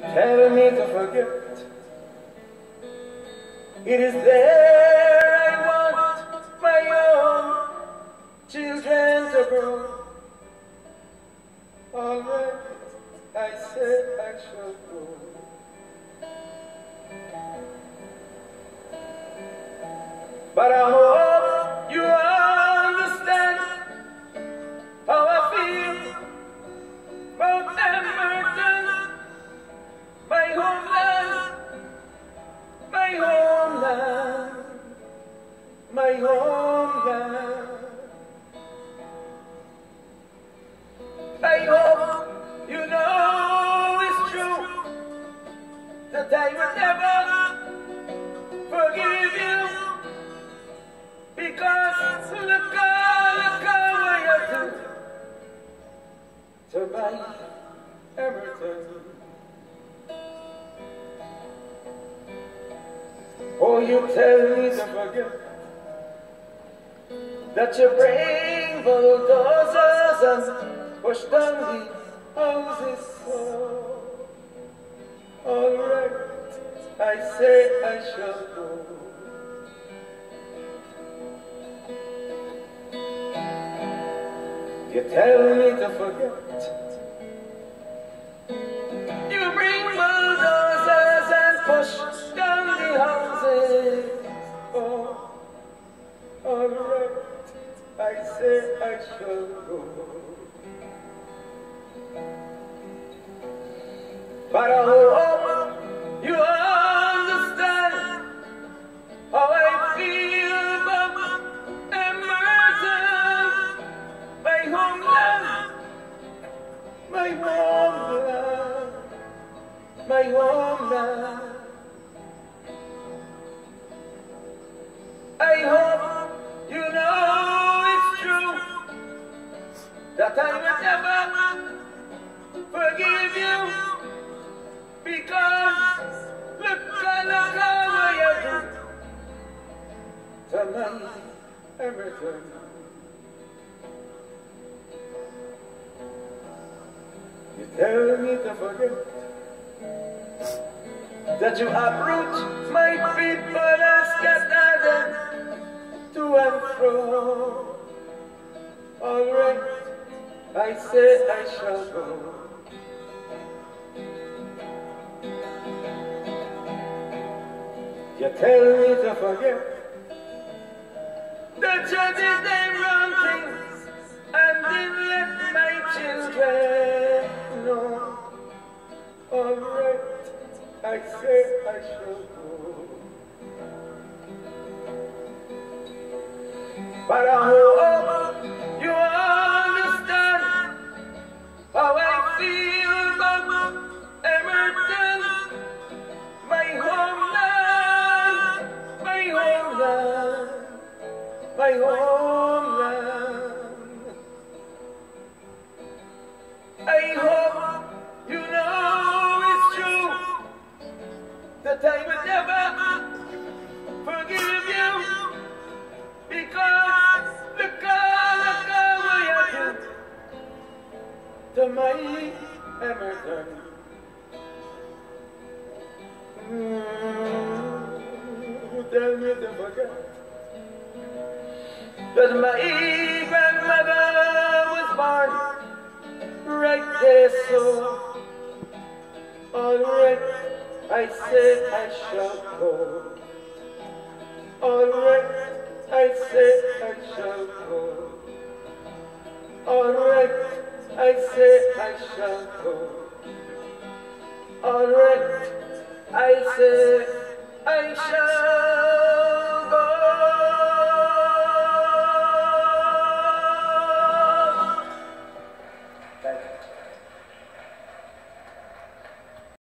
You tell me to forget. It is there I want my own children to grow. All right, I said I shall go. But I homeland, my homeland. I hope you know it's true that will never forgive you because look how, look how I do to my Emmerton. You tell me to forget that you bring bulldozers and push down the houses. All right, I say I shall go. You tell me to forget. You bring bulldozers and push But I hope you understand how I feel about Emmerton, my homeland, my homeland, my homeland. That I will never forgive you because look, look how I do my Emmerton. You tell me to forget that you uproot my people and scatter them to and fro. All right, I say I shall go. You tell me to forget that you did the wrong things and didn't let my children know. All right, I say I shall go. But I hope my homeland. I hope you know it's true that I will never forgive you because I do to my Emmerton. Mm, tell me to forget that my grandmother was born right there, so all right, I said I shall go. All right, I said I shall go. All right, I said I shall go. All right, I said I shall